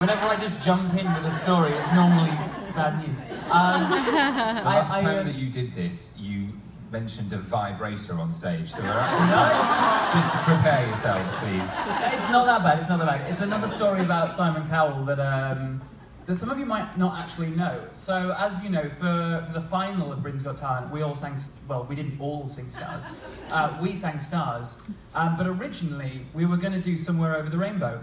Whenever I just jump in with a story, it's normally bad news. Um, The last I, time um, that you did this, you mentioned a vibrator on stage, so we're actually just to prepare yourselves, please. It's not that bad. It's not that bad. It's another story about Simon Cowell that um, that some of you might not actually know. So, as you know, for, for the final of Britain's Got Talent, we all sang. Well, we didn't all sing Stars. Uh, we sang Stars, um, but originally we were going to do Somewhere Over the Rainbow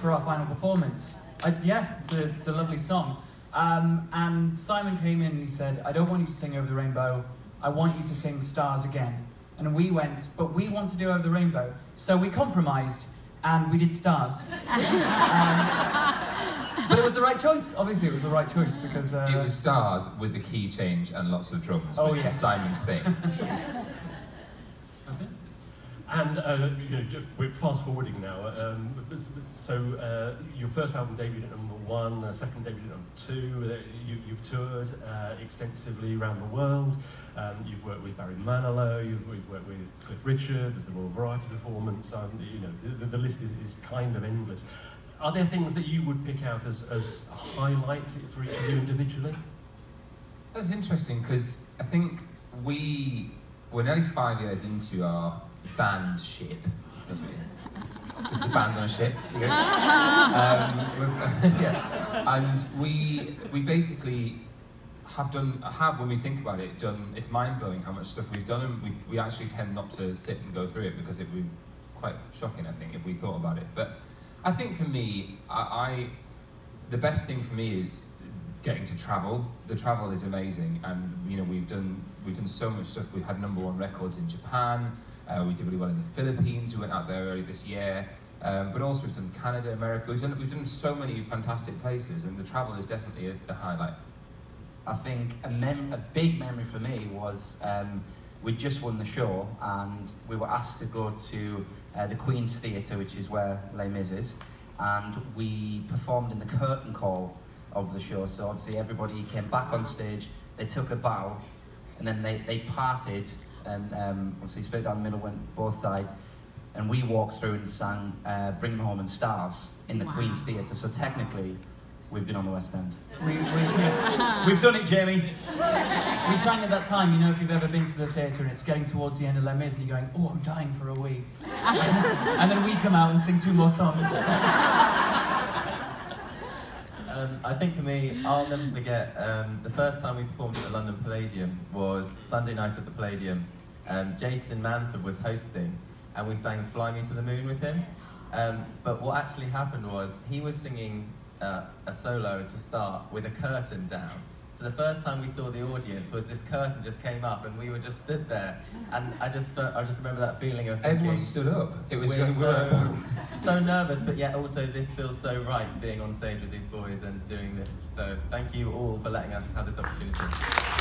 for our final performance. I, yeah, it's a, it's a lovely song. Um, and Simon came in and he said, "I don't want you to sing Over the Rainbow. I want you to sing Stars again." And we went, "But we want to do Over the Rainbow." So we compromised and we did Stars. Um, but it was the right choice. Obviously, it was the right choice because uh, It was stars with the key change and lots of drums, Oh, which yes. is Simon's thing. That's it. And uh, you know, we're fast forwarding now. Um, so uh, your first album debuted at number one, uh, second debuted at number two. Uh, you, you've toured uh, extensively around the world. Um, you've worked with Barry Manilow. You've, you've worked with Cliff Richard. There's the Royal Variety Performance. Um, you know, the, the list is, is kind of endless. Are there things that you would pick out as, as a highlight for each of you individually? That's interesting because I think we we're nearly five years into our band ship. This is a band on a ship. you know? um, yeah. And we we basically have done have when we think about it done. It's mind blowing how much stuff we've done, and we, we actually tend not to sit and go through it because it would be quite shocking. I think if we thought about it, but I think for me, I, I the best thing for me is getting to travel. The travel is amazing, and you know we've done we've done so much stuff. We've had number one records in Japan. Uh, we did really well in the Philippines. We went out there early this year. Um, but also we've done Canada, America. We've done we've done so many fantastic places, and the travel is definitely a, a highlight. I think a, mem- a big memory for me was um, we just won the show and we were asked to go to uh, the Queen's Theatre, which is where Les Mis is, and we performed in the curtain call of the show. So obviously everybody came back on stage, they took a bow, and then they, they parted, and um, obviously split down the middle, went both sides, and we walked through and sang uh, Bring Them Home and Stars in the Wow. Queen's Theatre. So technically, we've been on the West End. We, we, we've done it, Jamie. We sang at that time, you know, if you've ever been to the theatre and it's getting towards the end of Les Mis and you're going, oh, I'm dying for a wee. and then we come out and sing two more songs. Um, I think for me, I'll never forget um, the first time we performed at the London Palladium was Sunday night at the Palladium. Um, Jason Manford was hosting, and we sang "Fly Me to the Moon" with him. Um, but what actually happened was he was singing uh, a solo to start with a curtain down. So the first time we saw the audience was this curtain just came up, and we were just stood there, and I just I just remember that feeling of Everyone stood up. It was we're so, so nervous, but yet also this feels so right being on stage with these boys and doing this. So thank you all for letting us have this opportunity.